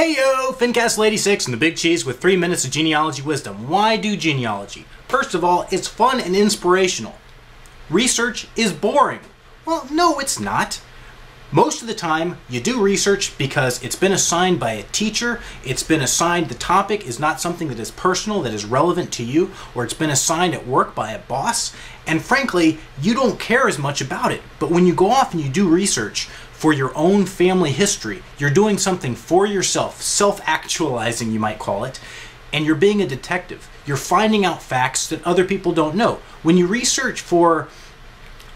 Hey yo, Fincast86 and the Big Cheese with 3 minutes of genealogy wisdom. Why do genealogy? First of all, it's fun and inspirational. Research is boring. Well, no, it's not. Most of the time, you do research because it's been assigned by a teacher, it's been assigned, the topic is not something that is personal, that is relevant to you, or it's been assigned at work by a boss, and frankly, you don't care as much about it. But when you go off and you do research for your own family history, you're doing something for yourself, self actualizing, you might call it, and you're being a detective. You're finding out facts that other people don't know. When you research for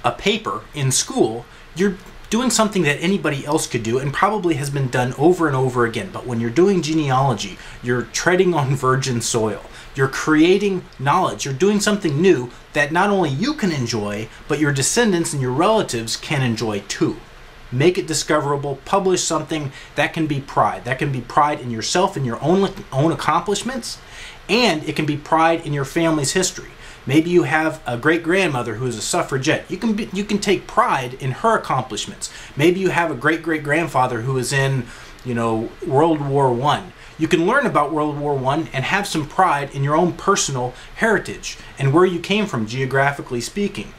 a paper in school, you're doing something that anybody else could do and probably has been done over and over again. But when you're doing genealogy, you're treading on virgin soil. You're creating knowledge. You're doing something new that not only you can enjoy, but your descendants and your relatives can enjoy too. Make it discoverable, publish something that can be pride. That can be pride in yourself and your own, own accomplishments, and it can be pride in your family's history. Maybe you have a great grandmother who is a suffragette. You can be, you can take pride in her accomplishments. Maybe you have a great great grandfather who was in, you know, World War One. You can learn about World War One and have some pride in your own personal heritage and where you came from geographically speaking.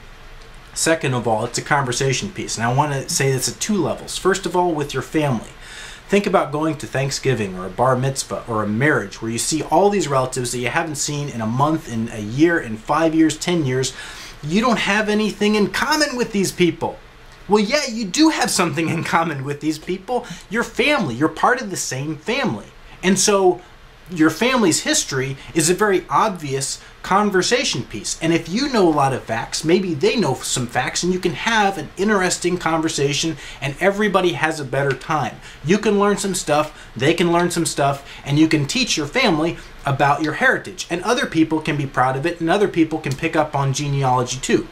Second of all, it's a conversation piece, and I want to say this at two levels. First of all, with your family. Think about going to Thanksgiving or a bar mitzvah or a marriage where you see all these relatives that you haven't seen in a month, in a year, in five years, ten years. You don't have anything in common with these people. Well, yeah, you do have something in common with these people. Your family, you're part of the same family. And so your family's history is a very obvious conversation piece. And if you know a lot of facts, maybe they know some facts, and you can have an interesting conversation, and everybody has a better time. You can learn some stuff, they can learn some stuff, and you can teach your family about your heritage. And other people can be proud of it, and other people can pick up on genealogy too.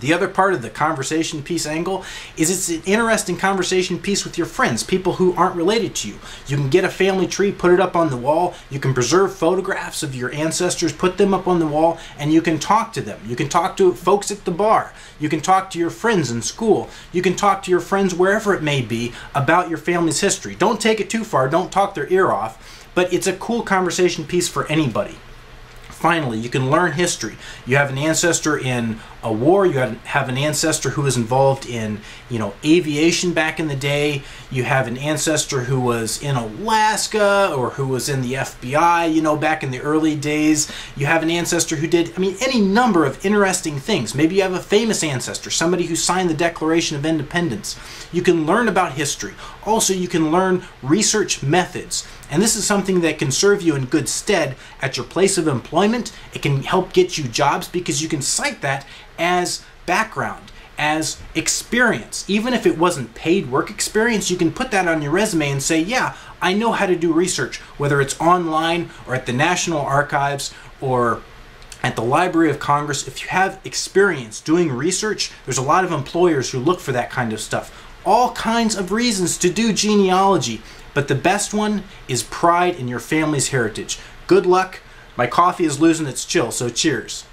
The other part of the conversation piece angle is it's an interesting conversation piece with your friends, people who aren't related to you. You can get a family tree, put it up on the wall. You can preserve photographs of your ancestors, put them up on the wall, and you can talk to them. You can talk to folks at the bar. You can talk to your friends in school. You can talk to your friends wherever it may be about your family's history. Don't take it too far, don't talk their ear off, but it's a cool conversation piece for anybody finally, you can learn history. You have an ancestor in a war, you have an ancestor who was involved in, you know, aviation back in the day, you have an ancestor who was in Alaska or who was in the FBI, you know, back in the early days. You have an ancestor who did, I mean, any number of interesting things. Maybe you have a famous ancestor, somebody who signed the Declaration of Independence. You can learn about history. Also, you can learn research methods. And this is something that can serve you in good stead at your place of employment. It can help get you jobs because you can cite that as background, as experience. Even if it wasn't paid work experience, you can put that on your resume and say, yeah, I know how to do research, whether it's online or at the National Archives or at the Library of Congress. If you have experience doing research, there's a lot of employers who look for that kind of stuff. All kinds of reasons to do genealogy. But the best one is pride in your family's heritage. Good luck. My coffee is losing its chill, so cheers.